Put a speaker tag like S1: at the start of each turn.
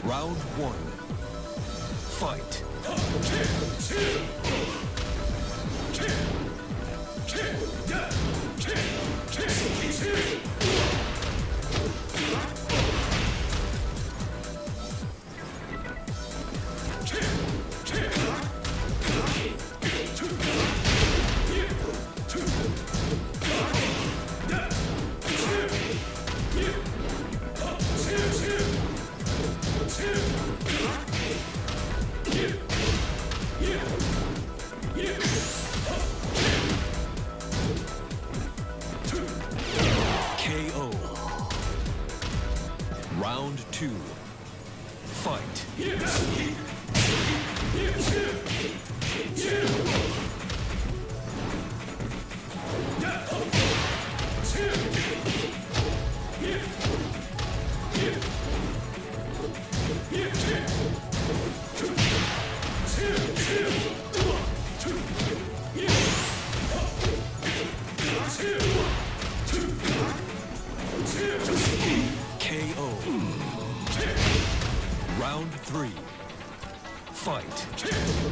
S1: Round one. Fight. Round two. Fight. Round three. Fight.